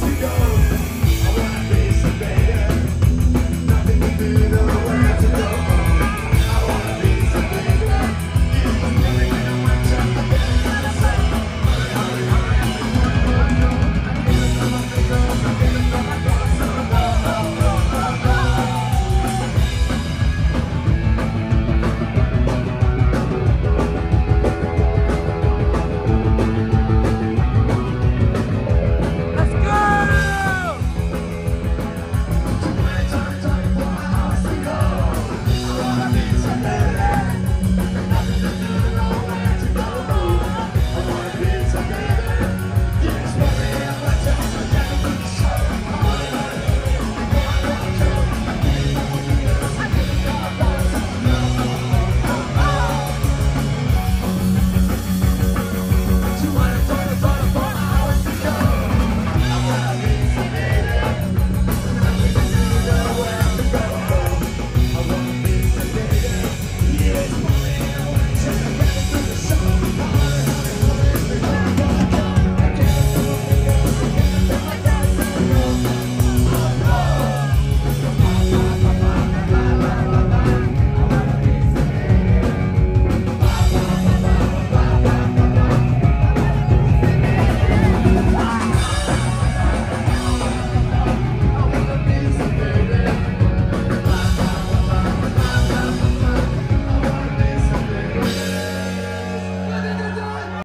Siga.